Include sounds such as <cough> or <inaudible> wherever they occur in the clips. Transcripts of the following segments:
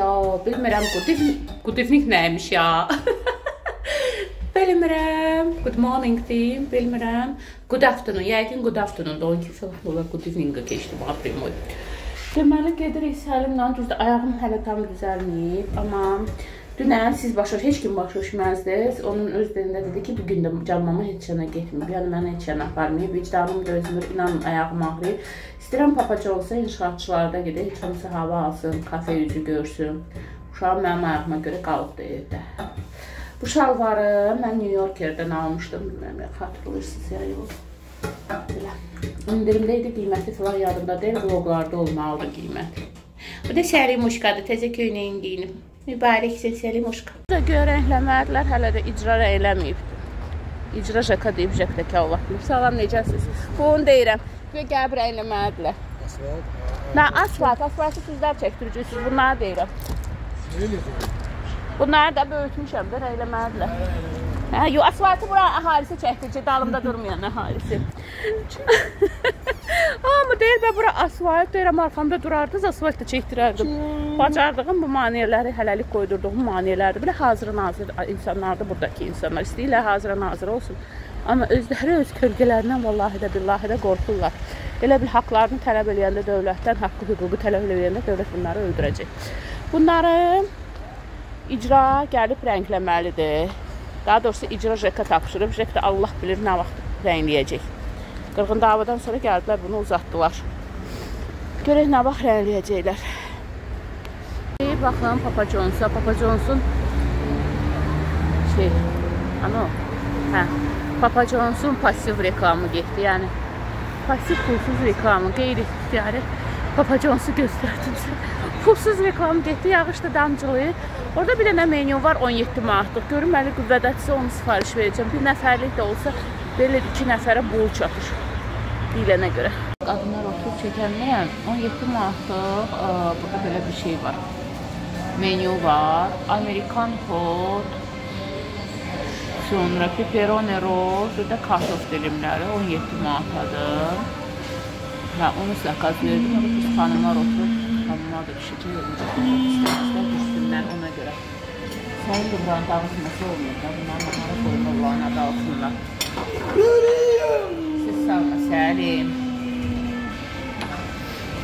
hello. Bilmirəm Qudivnik, Qudivnik nəymiş ya. Bilmirəm. Good morning deyim, bilmirəm. Good afternoon. Yəqin good afternoon. Don ki falan olar good evening-ə keçdim aprimoy. Deməli gedirik Səlimlə düzdür. Ayağım hələ tam düzəlməyib, amma dünən siz başa heç kim başa düşməzdiniz. Onun öz dilində dedi ki, bu gün də canmama heç yana getmir. Yəni mən heç yana aparmayıb. Vicdanım dözmür. İnanın ayağım ağrıyır. İstəyirəm papaca olsa inşaatçılarda gedək, heç olmasa hava alsın, kafe yüzü görsün. Uşağım mənim ayağıma görə qalıbdı evdə. Bu şalvarı mən New Yorkerdən almışdım. Bilmirəm, xatırlayırsınız ya yox. Belə. İndirimdə idi, qiyməti falan yadımda deyil, vloqlarda olmalıdır qiyməti. Bu da Səlimuşkadır, təzə köynəyin geyinib. Mübarəksin Səlimuşka. Bu da görə rəngləmədilər, hələ də icra eləməyib. İcra jaka deyib jəkdəki Allahım. Salam, necəsiz? Bu onu deyirəm. Və gəlib rəngləmədilər. Asfalt. Nə asfalt, asfaltı sizlər çəkdirəcəksiniz. Bunları deyirəm. Bunları da böyütmüşəm də rəngləmədilər. Hə, yo, asfaltı bura əhalisi çəkdirəcək, dalımda durmayan əhalisi. <laughs> Amma deyir bə bura asfalt, deyirəm arxamda durardınız, asfalt da çəkdirərdim. Bacardığım bu maneələri hələlik qoydurduğum maneələrdir. Belə hazır nazir insanlardır buradakı insanlar. İstəyirlər hazır nazir olsun. Amma özləri öz kölgələrindən vallahi də billahi də qorxurlar. Elə bil haqlarını tələb eləyəndə dövlətdən, haqqı hüququ tələb eləyəndə dövlət bunları öldürəcək. Bunları icra gəlib rəngləməlidir. Daha doğrusu icra JEK-ə tapşırıb. JEK də Allah bilir nə vaxt rəngləyəcək. Qırğın davadan sonra gəldilər bunu uzatdılar. Görək nə vaxt rəngləyəcəklər. Baxın Papa Johnsa, Papa Johnson şey, ano, hə, Papa Johnson pasiv reklamı getdi. Yəni pasiv pulsuz reklamı, qeyri-ixtiyari Papa Johnsu göstərdim sizə. Pulsuz reklam getdi, yağış da damcılayır. Orada bir dənə menyu var 17 manatlıq. Görüm məli qüvvədətsə onu sifariş verəcəm. Bir nəfərlik də olsa belə 2 nəfərə bol çatır. Deyilənə görə. Qadınlar oturub çəkənləyən 17 manatlıq ə, burada belə bir şey var. Menyu var. Amerikan hot, sonra pepperoni roll, bir də kartof dilimləri 17 manatadır. Və onu zakaz verdim. Biz xanımlar oturub, xanımlar da düşəcək. İstəməzlər düşsünlər ona görə. Sənin də buranın dağıtması olmuyor da. Bunlar mənara qoymurlar, nə dağıtsınlar. Səlim.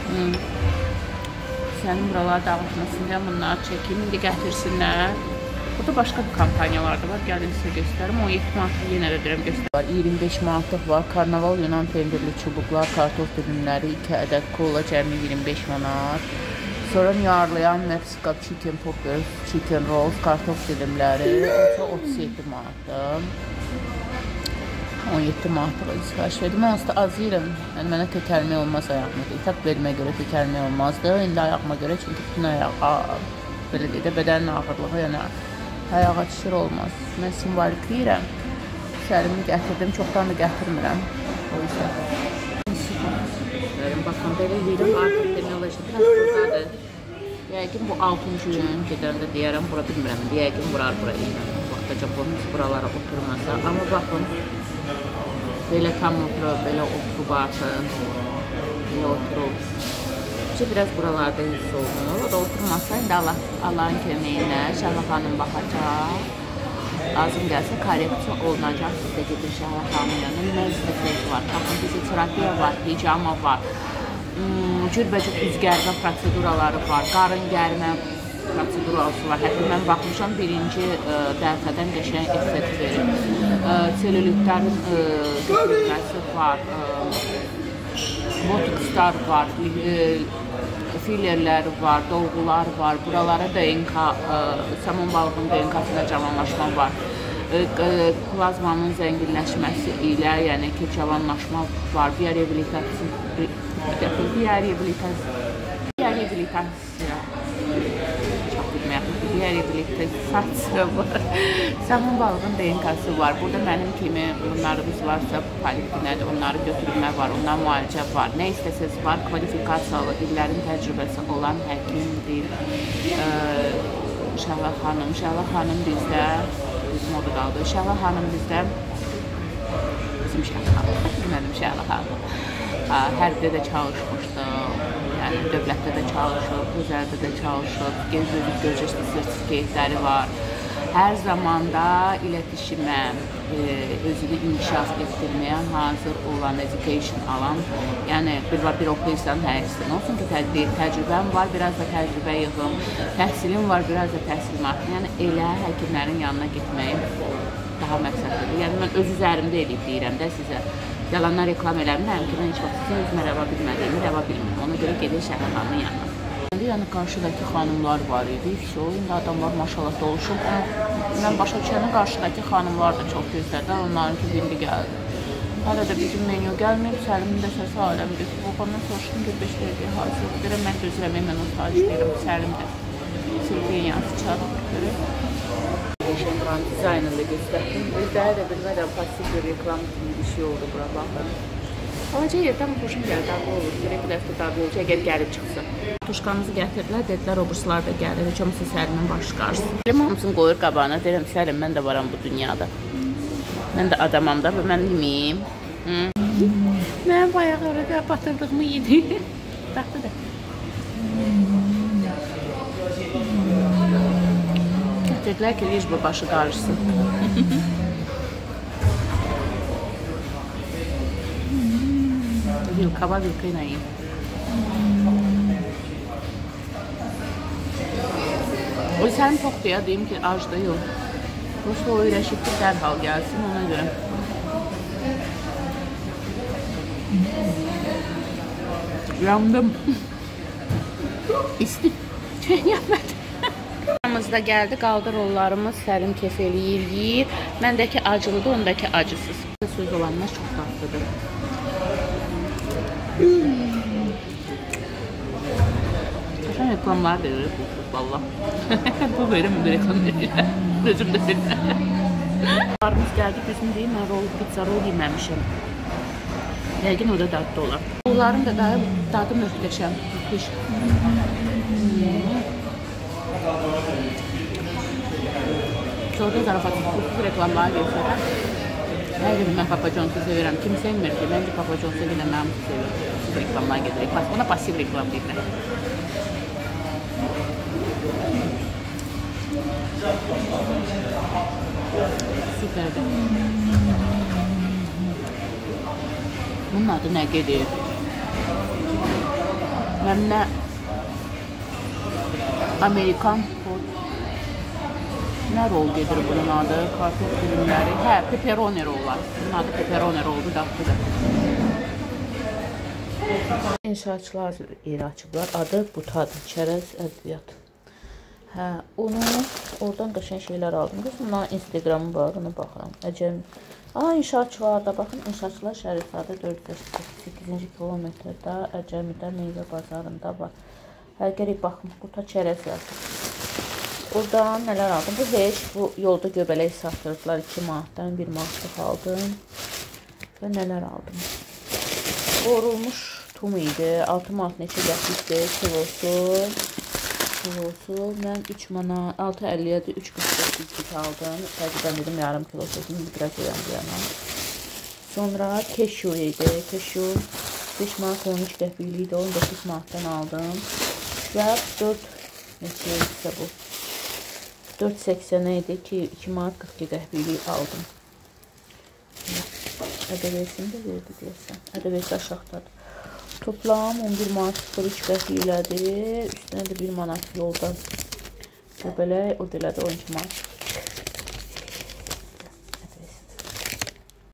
Hmm. Sənin buralar dağıtmasında bunları çəkim, indi gətirsinlər. Burada başqa bir kampaniyalar da var. Gəlin sizə göstərim. 17 manatlıq yenə də deyirəm göstərir. 25 manatlıq var. Karnaval Yunan pendirli çubuqlar, kartof dilimləri, 2 ədəd kola cəmi 25 manat. Sonra yarlayan Mexico chicken poppers, chicken rolls, kartof dilimləri, o 37 manatdır. 17 manatlıq sifariş verdim. Mən aslında az yeyirəm. Yəni mənə kötərmək olmaz ayağıma. İtaq verməyə görə kötərmək olmazdı. İndi ayağıma görə çünki bütün ayaq belə deyək də bədənin ağırlığı yəni ayağa düşür olmaz. Mən simvolik yeyirəm. Səlimi gətirdim, çoxdan da gətirmirəm. O yüzden. Baxın, belə yeyirəm, artıq terminoloji buradadır. Yəqin bu 6-cı gün gedəndə deyərəm, bura bilmirəm, yəqin vurar bura eynəm. Vaxtaca bunun buralara oturmasa. Amma baxın, belə oturub, belə oturub artıq. Belə oturub. Ki, biraz buralarda hiss olunur. O da oturmasa, indi Allah, Allahın köməyi ilə Şəhla xanım baxacaq. Lazım gəlsə korreksiya olunacaq. Siz də gedin Şəhla xanımın yanına. İstəsəniz var. Baxın, fizioterapiya var, hicama var. Hmm, cürbəcür üzgərmə proseduraları var. Qarın gərimə prosedurası var. Hətta mən baxmışam birinci ə, dəfədən qəşəng effekt verir. Ə, selülitlərin götürülməsi var. Ə, botokslar var. Fillerlər var, dolğular var. Buralara DNK, ə, samon balığının DNK-sına cavanlaşma var. Plazmanın zənginləşməsi ilə, yəni ki, cavanlaşma var. Bioreabilitasiya, bioreabilitasiya, bioreabilitasiya bioreabilitasiya var. Samon balığın DNK-sı var. Burada mənim kimi bunlarımız varsa, poliklinədə onları götürmə var, ondan müalicə var. Nə istəsəz var, kvalifikasiyalı, illərin təcrübəsi olan həkimdir. Şəhla xanım, Şəhla xanım bizdə bizim orada qaldı. Şəhla xanım bizdə bizim Şəhla xanım, mənim Şəhla xanım. Hərbidə də çalışmışdı. Yəni dövlətdə də çalışıb, özəldə də çalışıb, göz-gözü görücü sertifikatları var. Hər zaman da iletişimə, e, özünü inkişaf etdirməyə hazır olan, education alan, yəni bir var bir oxuyursan, hərsin. Olsun ki, tədbir, təcrübəm var, biraz da təcrübə yığım, təhsilim var, biraz da təhsilim artıq. Yəni elə həkimlərin yanına getməyim daha məqsədlidir. Yəni mən öz üzərimdə eləyib deyirəm də sizə. Yalanlar reklam eləmirəm ki, mən heç vaxt sizə özümə rəva bilmədiyimi rəva bilmirəm. Ona görə gedir Şəhərxanın yanına. Yəni qarşıdakı xanımlar var idi. Vəsə indi adamlar maşallah doluşub. Mən başa düşəndə qarşıdakı xanımlar da çox gözlədi. Onlarınki bindi gəldi. Hələ də bizim menyu gəlməyib. Səlimin də səsi aləmdir. Babamdan soruşdum ki, 5 dəqiqə hazır. Deyirəm mən gözləməyim, mən onu xahiş edirəm. Səlim də Silviyası çağırıb. Fashion brand dizaynını da göstərdim. Özləri də bilmədən pasiv bir reklam kimi bir şey oldu bura baxın. Balaca yerdən xoşum gəldi, ağlı olur. Görək bir dəfə dabi olacaq, əgər gəlib çıxsın. Tuşkamızı gətirdilər, dedilər obuslar da gəlir, heç olmasa Səlimin başı qarsın. Səlim hamısını qoyur qabağına, deyirəm Səlim, mən də varam bu dünyada. Mən də adamam da və mən yeməyim. Mən bayaq orada batırdığımı yedi. <laughs> Baxdı da. Gətirdilər ki, Licba başı qarışsın. <laughs> Vilka var, vilka ilə yiyeyim. O sənin toxdur ya, deyim ki, acdır, yox. Prosta o öyrəşib ki, dərhal gəlsin, ona görə. Yandım. İsti. Çeynəmədim. Yanımızda gəldi, qaldı rollarımız Səlim kef eləyir, yeyir. Məndəki acılıdır, ondakı acısız. Söz olanlar çox tatlıdır. Kaşan reklamlar verir bu valla. <laughs> bu verir mi reklam verir? <laughs> Özüm de verir. Arımız geldi bizim değil ben rol, pizza rol yeməmişim. Yəqin o da dadlı olar. Onların da dadı, dadı möhtəşəm. Müthiş. Sonra zarafat reklamlar göstərər. Hər gün mən Papa John'su sevirəm. Kim sevmir ki? Məncə Papa John'su bir də mənim sevirəm. Reklamlar gedirək. Bas, buna pasiv reklam deyirlər. Süperdir. Bunun adı nə gedir? Mənə Amerikan food Nə rol gedir bunun adı? Kartof ürünləri. Hə, pepperoni rollar. Bunun adı pepperoni roldur, dadlıdır. İnşaatçılar yeri açıblar. Adı Butadır, çərəz ədviyyat. Hə, onu oradan qəşəng şeylər aldım. Qız, bundan Instagramı var, ona baxıram. Əcəm. Aa, inşaatçılarda, baxın, inşaatçılar Şərifadə 408-ci kilometrdə Əcəmidə meyvə bazarında var. Hə, gələk baxın, burada çərəz yazır. Buradan nələr aldım? Bu heç, bu yolda göbələk satırdılar 2 manatdan 1 manatlıq aldım. Və nələr aldım? Qorulmuş tum idi. 6 manat neçə gətirdi kilosu. Kilosu mən 3 manat 6.50-yə 3.48 bit aldım. Təqribən dedim yarım kilo sözünü biraz yana. Sonra keşu idi. Keşu 5 manat 13 qəpikli idi. 19 manatdan aldım. Və 4 neçə isə bu 4.80 idi ki 2 manat 42 qəpiklik aldım. Ədəvəsini də verdi deyəsən. Ədəvəsi aşağıdadır. Toplam 11 manat 03 qəpiklədir. Üstünə də 1 manat yoldan göbələk o delədi 12 manat.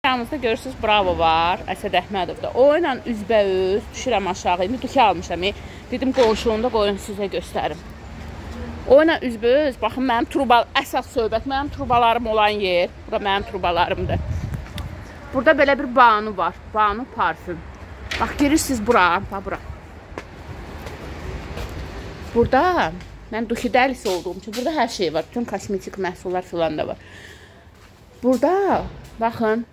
Yanımızda görürsünüz Bravo var, Əsəd Əhmədov da. O ilə üzbəüz düşürəm aşağı. İndi duki almışam. Dedim qonşuluğunda qoyun sizə göstərim. O ilə üzbəüz, baxın mənim trubal, əsas söhbət mənim trubalarım olan yer. Bura mənim trubalarımdır. Burada belə bir banu var. Banu parfüm. Bax, girirsiniz bura, bax bura. Burada mən duki dəlisi olduğum üçün burada hər şey var. Bütün kosmetik məhsullar filan da var. Burada baxın.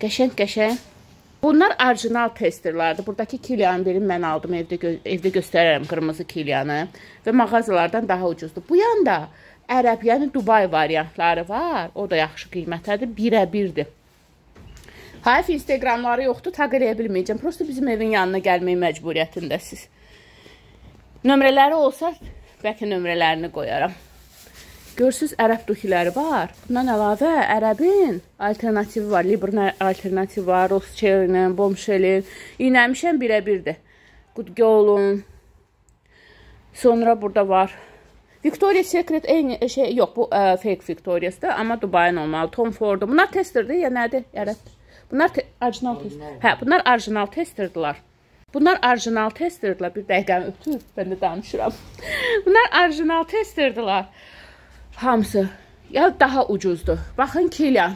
Qəşəng-qəşəng Bunlar orijinal testerlardır. Buradakı kilyanı verin mən aldım evdə gö evdə göstərərəm qırmızı kilyanı və mağazalardan daha ucuzdur. Bu yanda ərəb, yəni Dubay variantları var. O da yaxşı qiymətədir. Birə-birdir. Hayf Instagramları yoxdur, taq eləyə bilməyəcəm. Prosta bizim evin yanına gəlmək məcburiyyətindəsiz. Nömrələri olsa, bəlkə nömrələrini qoyaram. Görürsüz, ərəb dukiləri var. Bundan əlavə ərəbin alternativi var. Librin alternativi var. Rothschild'in, Bombshell'in. İynəmişəm birə-birdir. Good Girl'un. Sonra burada var. Victoria's Secret eyni şey yox, bu ə, fake Victoria'sdır, amma Dubayın olmalı. Tom Ford'u. Bunlar testerdir ya nədir? Ərəb. Bunlar orijinal tester. Hə, bunlar orijinal testerdirlər. Bunlar orijinal testerdirlər. Bir dəqiqə ötür, mən də danışıram. <laughs> bunlar orijinal testerdirlər. Hamısı. Ya daha ucuzdur. Baxın Kilian.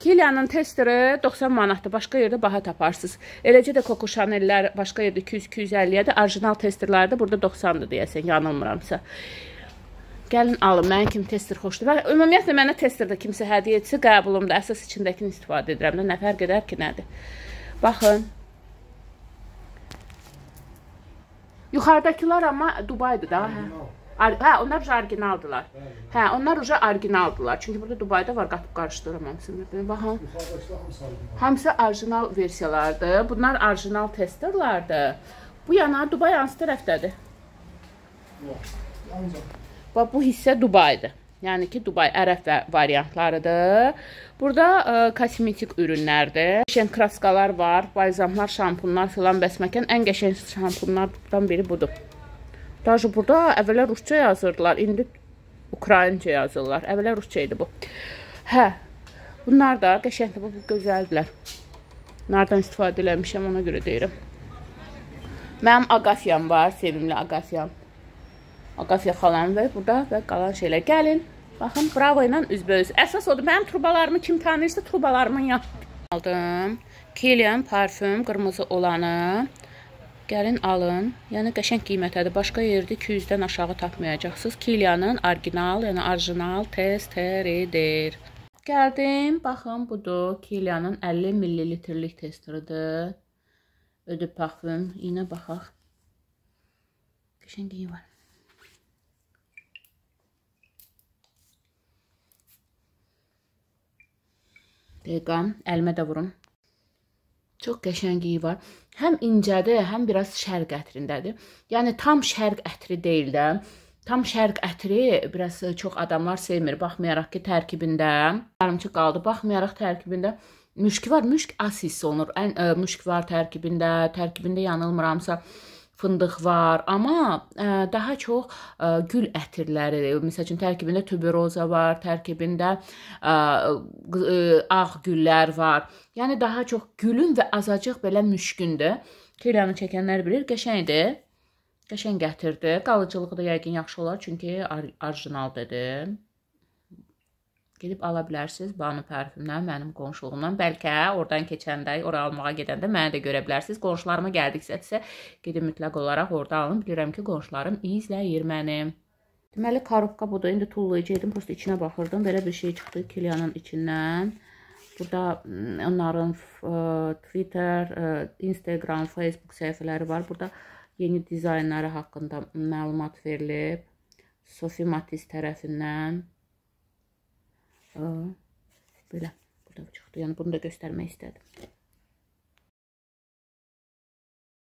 Kilianın testeri 90 manatdır. Başqa yerdə baha taparsınız. Eləcə də Coco Chanel-lər başqa yerdə 200-250-yə də orijinal testerlər də burada 90-dır deyəsən, yanılmıramsa. Gəlin alın, mənim kimi tester xoşdur. Və ümumiyyətlə mənə testerdə kimsə hədiyyə etsə qəbulumda əsas içindəkini istifadə edirəm. Nə fərq edər ki, nədir? Baxın. Yuxarıdakılar amma Dubaydır da, hə. Hə, onlar uca orijinaldılar. Hə, onlar uca orijinaldılar. Çünki burada Dubayda var, qatıb qarışdırıram hamısını. Baxın. Hamısı orijinal versiyalardır. Bunlar orijinal testerlardır. Bu yana Dubay hansı tərəfdədir? Bax, bu hissə Dubaydır. Yəni ki, Dubay ərəb variantlarıdır. Burada ə, kosmetik ürünlərdir. Qəşəng kraskalar var, balzamlar, şampunlar filan bəsməkən ən qəşəng şampunlardan biri budur. Dajı burada əvvələ rusca yazırdılar, indi ukraynca yazırlar. Əvvələ rusca idi bu. Hə, bunlar da qəşəngdir, bu gözəldirlər. Nardan istifadə eləmişəm, ona görə deyirəm. Mənim Agafiyam var, sevimli Agafiyam. Agafiya xalam və burada və qalan şeylər. Gəlin, baxın, bravo ilə üzbəyüz. Əsas odur, mənim trubalarımı kim tanıyırsa trubalarımın yandı. Aldım. Kilian parfüm, qırmızı olanı. Gəlin alın. Yəni qəşəng qiymətədir. Başqa yerdə 200-dən aşağı tapmayacaqsınız. Kilianın orijinal, yəni orijinal testeridir. Gəldim. Baxın, budur. Kilianın 50 ml-lik testeridir. Ödü parfüm. İynə baxaq. Qəşəng iyi var. Dəqiqəm, əlimə də vurum. Çox qəşəngliyi var. Həm incədir, həm biraz şərq ətrindədir. Yəni tam şərq ətri deyil də. Tam şərq ətri biraz çox adamlar sevmir. Baxmayaraq ki, tərkibində yarımçı qaldı. Baxmayaraq tərkibində müşk var. Müşk az hiss olunur. Ən ə, müşk var tərkibində. Tərkibində yanılmıramsa fındıq var, amma ə, daha çox ə, gül ətirləri, məsəl üçün tərkibində tuberoza var, tərkibində ə, ə, ağ güllər var. Yəni daha çox gülün və azacıq belə müşkündür. Kiriyanı çəkənlər bilir, qəşəngdir. Qəşəng gətirdi. Qalıcılığı da yəqin yaxşı olar, çünki orijinaldır. Gedib ala bilərsiniz Banu parfümdən, mənim qonşuluğumdan. Bəlkə oradan keçəndə, ora almağa gedəndə məni də görə bilərsiniz. Qonşularıma gəldiksə, gedib mütləq olaraq orada alın. Bilirəm ki, qonşularım izləyir məni. Deməli, karobka budur. İndi tullayıcıydım, prosta içinə baxırdım. Belə bir şey çıxdı Kilianın içindən. Burada onların ə, Twitter, ə, Instagram, Facebook səhifələri var. Burada yeni dizaynları haqqında məlumat verilib. Sofi Matiz tərəfindən. Belə. Burada çıxdı. Yəni bunu da göstərmək istədim.